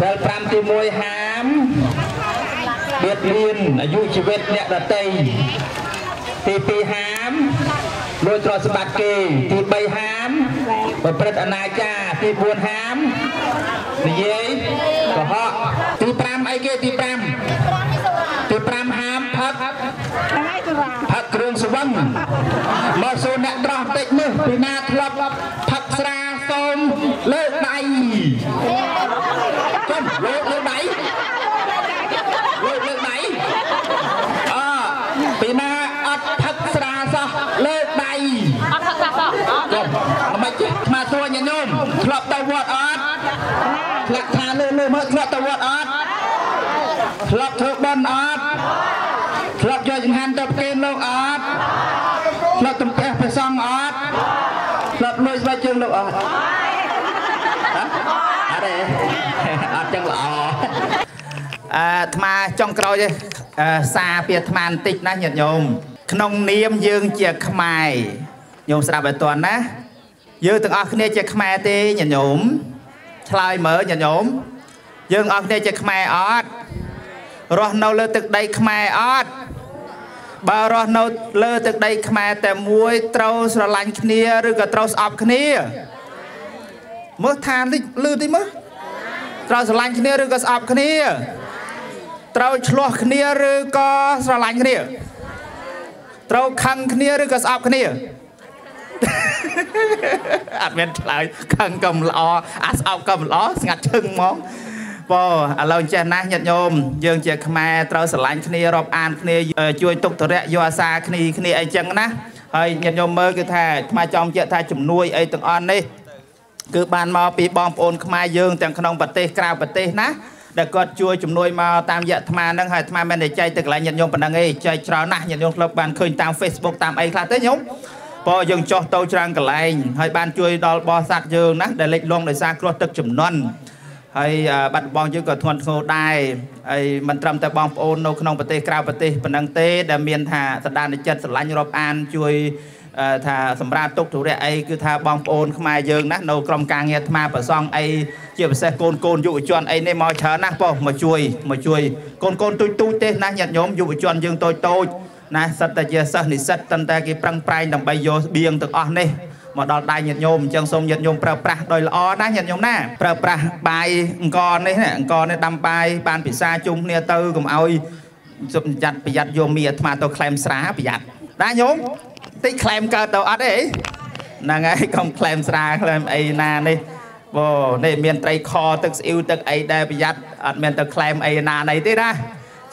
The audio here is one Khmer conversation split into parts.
សិល5ទី1ហាមបៀតបៀនអាយុជីវិតអ្នកដទៃទី2ហាមលួចទ្រព្យសម្បត្តិគេទី3ហាមប្រព្រឹត្តអនាចារទី4ហាមនិយាយកុហកទី5អីគេទី5ទី5ហាមផឹកផឹកគ្រឿងស្វឹងមកសួរអ្នកត្រោះតិចនេះពីណាធ្លាប់ផឹកស្រាសូមលើកដៃចុះលើកលើកដៃលើកលើកដៃអពីណាអត់ផឹកស្រាសោះលើកដៃអត់ផឹកស្រាសោះចុះល្មិច ស្មាសួរញញោមធ្លាប់ទៅវត្តអត់ធ្លាប់ថាលើលើមើលធ្លាប់ទៅវត្តអត់ធ្លាប់ធ្វើបន់អត់ធ្លាប់យកចង្ហាន់ទៅប្រគេនលោកអត់ធ្លាប់ទំពះព្រះសង្ឃអត់ធ្លាប់លួចស្បែកជើងលោកអត់អត់ទេអត់ចឹងល្អអាអាត្មាចុងក្រោយទេអឺសារពីអាត្មាបន្តិចណាញាតិញោមក្នុងនាមយើងជាខ្មែរញោមស្ដាប់ឲ្យតន់ណា យើងទាំងអស់គ្នាជាខ្មែរទេញាតិញោមឆ្លើយមើលញាតិញោមយើងអស់គ្នាជាខ្មែរអត់រស់នៅលើទឹកដីខ្មែរអត់បើរស់នៅលើទឹកដីខ្មែរតែមួយត្រូវស្រឡាញ់គ្នាឬក៏ត្រូវស្អប់គ្នាមើលឋានតិចលឺតិចមើលត្រូវស្រឡាញ់គ្នាឬក៏ស្អប់គ្នាត្រូវឆ្លោះគ្នាឬក៏ស្រឡាញ់គ្នាត្រូវខឹងគ្នាឬក៏ស្អប់គ្នា អត់មានឆ្លើយខឹងក៏មិនល្អអាស្អប់ក៏មិនល្អស្ងាត់ឈឹងហ្មងបងឥឡូវចេះណាស់ញាតិញោមយើងជាខ្មែរត្រូវស្រឡាញ់គ្នារាប់អានគ្នាជួយទុកទរៈយកអាសាគ្នាគ្នាអីចឹងណាហើយញាតិញោមមើលគឺថាថ្មចំជាក់ថាជំនួយអីទាំងអស់នេះគឺបានមកពីបងប្អូនខ្មែរយើងទាំងក្នុងប្រទេសក្រៅប្រទេសណាដែលគាត់ជួយជំនួយមកតាមរយៈអាត្មាហ្នឹងហើយអាត្មាមិនได้ចែកទៅកន្លែងញាតិញោមប៉ុណ្ណឹងទេចែកច្រើនណាស់ញាតិញោមធ្លាប់បានឃើញតាម Facebook តាមអីខ្លះទេញោម ព្រោះយើងចោះទៅច្រើនកន្លែងហើយបានជួយដល់បរិស័ទយើងណាដែលលិចលង់ដោយសារគ្រោះទឹកជំនន់ហើយបាត់បងយើងក៏ធ្ងន់ធ្ងរដែរហើយមិនត្រឹមតែបងប្អូននៅក្នុងប្រទេសក្រៅប្រទេសប៉ុណ្ណឹងទេដែលមានថាសដានចិត្តស្រឡាញ់រាប់អានជួយថាសម្រាប់ទុកទុរៈអីគឺថាបងប្អូនខ្មែរយើងណានៅក្រុមការងារអាត្មាប្រសងអីជាពិសេសកូនកូនយុវជនអីនេះមកច្រើនណាស់បងមកជួយមកជួយកូនកូនទូចទូចទេណាញាតិញោមយុវជនយើងតូចតូច ណាសិតតែជាសិស្សនិស្សិតតន្តែគេប្រឹងប្រែងដើម្បីយកស្បៀងទាំងអស់នេះមកដល់ដៃញាតិញោមអញ្ចឹងសូមញាតិញោមប្រើប្រាស់ដោយល្អណាញាតិញោមណាប្រើប្រាស់បាយអង្គនេះអង្គនេះដាំបាយបានពិសាជុំគ្នាទៅកុំឲ្យសុំចាត់ប្រយ័ត្នយកមីអាត្មាទៅក្លែមស្រាប្រយ័ត្នណាញោមតិចក្លែមកើតទៅអត់ទេហ្នឹងហើយកុំក្លែមស្រាក្លែមអីណានេះបនេះមានត្រីខទឹកស្អ៊ីវទឹកអីដែលប្រយ័ត្នអត់មានទៅក្លែមអីណាណីទេណា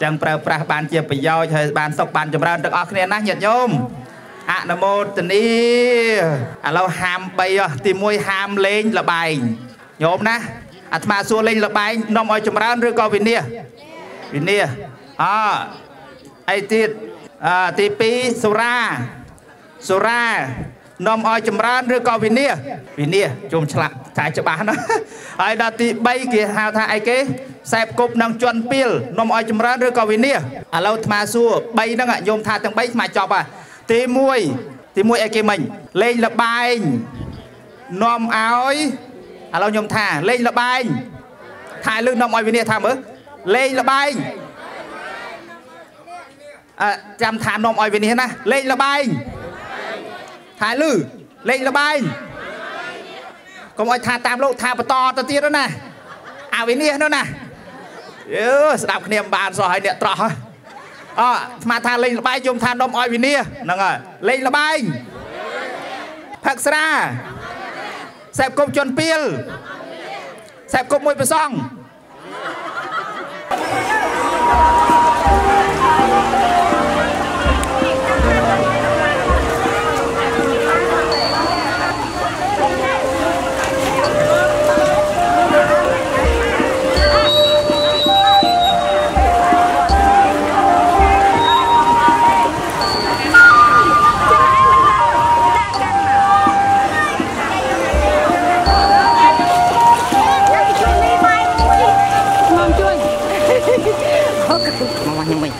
ចឹងប្រើប្រាស់បានជាប្រយោជន៍ហើយបានសុខបានចម្រើនទាំងអស់គ្នាណាញាតិញោមអនុមោទនីឥឡូវហាម3ទី1ហាមលេងលបែងញោមណាអាត្មាសួរលេងលបែងនំឲ្យចម្រើនឬក៏វិនិច្ឆ័យវិនិច្ឆ័យអអីទៀតអទី2សុរាសុរានាំឲ្យចម្រើនឬក៏វិនិច្ឆ័យវិនិច្ឆ័យជុំឆ្លាក់ តែច្បាស់ណាហើយដល់ទី3គេហៅថាអីគេសែបគប់និងជន់ពីលនាំឲ្យចម្រើនឬក៏វិនិច្ឆ័យឥឡូវអាត្មាសួរ3ហ្នឹងញោមថាទាំង3អាត្មាចប់ហ่ะទី1ទី1អីគេមិញលេងលបែងនាំឲ្យឥឡូវខ្ញុំថាលេងលបែងថាលឺនាំឲ្យវិនិច្ឆ័យថាមើលលេងលបែងអឺចាំថានាំឲ្យវិនិច្ឆ័យណាលេងលបែងថាលឺលេងលបែង កុំឲ្យថាតាមលោកថាបន្តទៅទៀតណាអាវិនិច្ឆ័យនោះណាយើស្ដាប់គ្នាមិនបានសោះឲ្យអ្នកត្រោះហ្នឹងអស្មាថាលេងលបែងយំថានំឲ្យវិនាហ្នឹងហើយលេងលបែងផឹកស្រាសែបគប់ជន់ពីលសែបគប់មួយប្រសង Thank you. Сколько? Мама, не мой.